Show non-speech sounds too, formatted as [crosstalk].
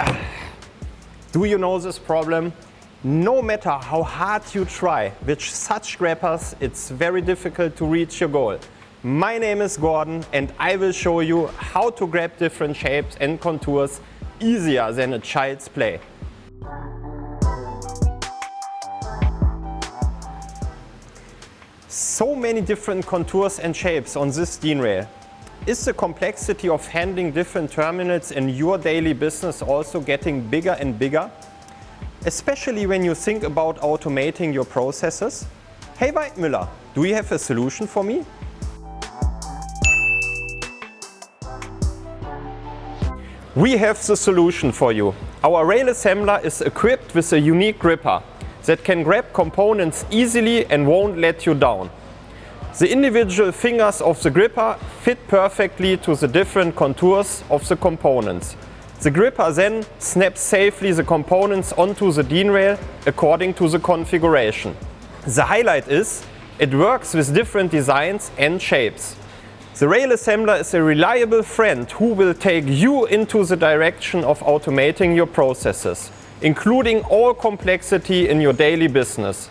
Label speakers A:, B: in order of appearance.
A: [sighs] Do you know this problem? No matter how hard you try with such grappers, it's very difficult to reach your goal. My name is Gordon and I will show you how to grab different shapes and contours easier than a child's play. So many different contours and shapes on this DIN rail. Is the complexity of handling different terminals in your daily business also getting bigger and bigger? especially when you think about automating your processes? Hey Weidmüller, do you have a solution for me? We have the solution for you. Our rail assembler is equipped with a unique gripper that can grab components easily and won't let you down. The individual fingers of the gripper fit perfectly to the different contours of the components. The gripper then snaps safely the components onto the DIN rail according to the configuration. The highlight is it works with different designs and shapes. The rail assembler is a reliable friend who will take you into the direction of automating your processes, including all complexity in your daily business.